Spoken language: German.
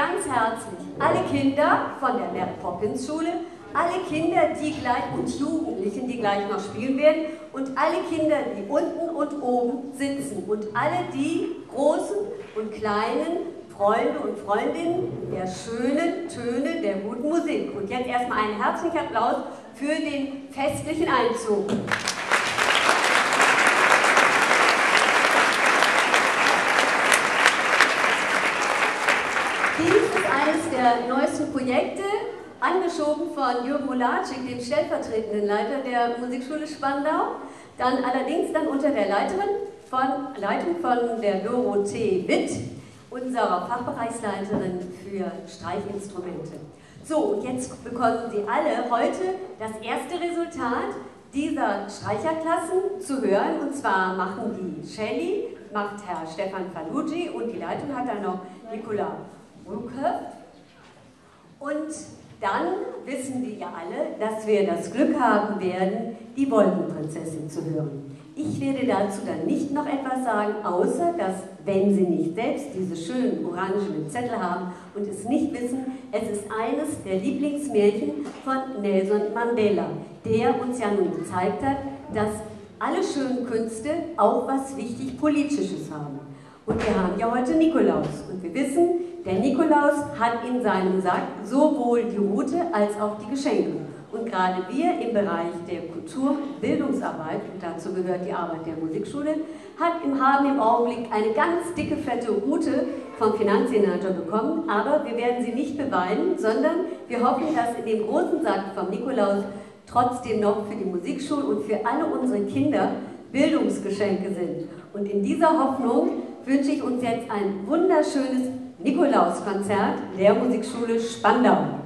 ganz herzlich alle Kinder von der Mary Poppins Schule, alle Kinder, die gleich und Jugendlichen, die gleich noch spielen werden und alle Kinder, die unten und oben sitzen und alle die großen und kleinen Freunde und Freundinnen der schönen Töne der guten Musik. Und jetzt erstmal einen herzlichen Applaus für den festlichen Einzug. Dies ist eines der neuesten Projekte, angeschoben von Jürgen Molacik, dem stellvertretenden Leiter der Musikschule Spandau, dann allerdings dann unter der Leiterin von, Leitung von der Dorothee Witt, unserer Fachbereichsleiterin für Streichinstrumente. So, und jetzt bekommen Sie alle heute das erste Resultat dieser Streicherklassen zu hören. Und zwar machen die Shelley, macht Herr Stefan Falucci und die Leitung hat dann noch Nicola Ruke. Und dann wissen wir ja alle, dass wir das Glück haben werden, die Wolkenprinzessin zu hören. Ich werde dazu dann nicht noch etwas sagen, außer dass, wenn Sie nicht selbst diese schönen orangenen Zettel haben und es nicht wissen, es ist eines der Lieblingsmärchen von Nelson Mandela, der uns ja nun gezeigt hat, dass alle schönen Künste auch was wichtig Politisches haben. Und wir haben ja heute Nikolaus und wir wissen, der Nikolaus hat in seinem Sack sowohl die Rute als auch die Geschenke. Und gerade wir im Bereich der Kulturbildungsarbeit, und dazu gehört die Arbeit der Musikschule, haben im Augenblick eine ganz dicke, fette Route vom Finanzsenator bekommen. Aber wir werden sie nicht beweinen, sondern wir hoffen, dass in dem großen Sack vom Nikolaus trotzdem noch für die Musikschule und für alle unsere Kinder Bildungsgeschenke sind. Und in dieser Hoffnung wünsche ich uns jetzt ein wunderschönes Nikolauskonzert der Musikschule Spandau.